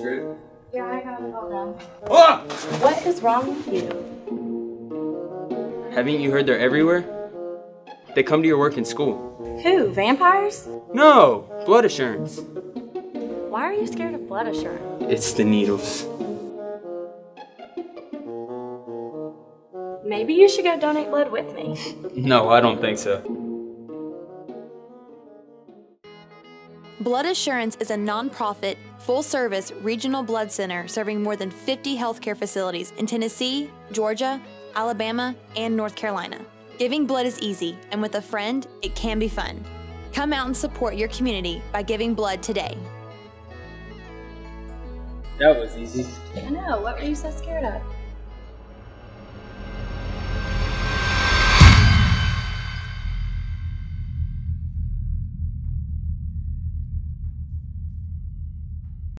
straight? Yeah, I got it all done. Ah! What is wrong with you? Haven't you heard they're everywhere? They come to your work in school. Who? Vampires? No! Blood assurance. Why are you scared of blood assurance? It's the needles. Maybe you should go donate blood with me. No, I don't think so. Blood Assurance is a nonprofit, full service regional blood center serving more than 50 healthcare facilities in Tennessee, Georgia, Alabama, and North Carolina. Giving blood is easy, and with a friend, it can be fun. Come out and support your community by giving blood today. That was easy. I know. What were you so scared of?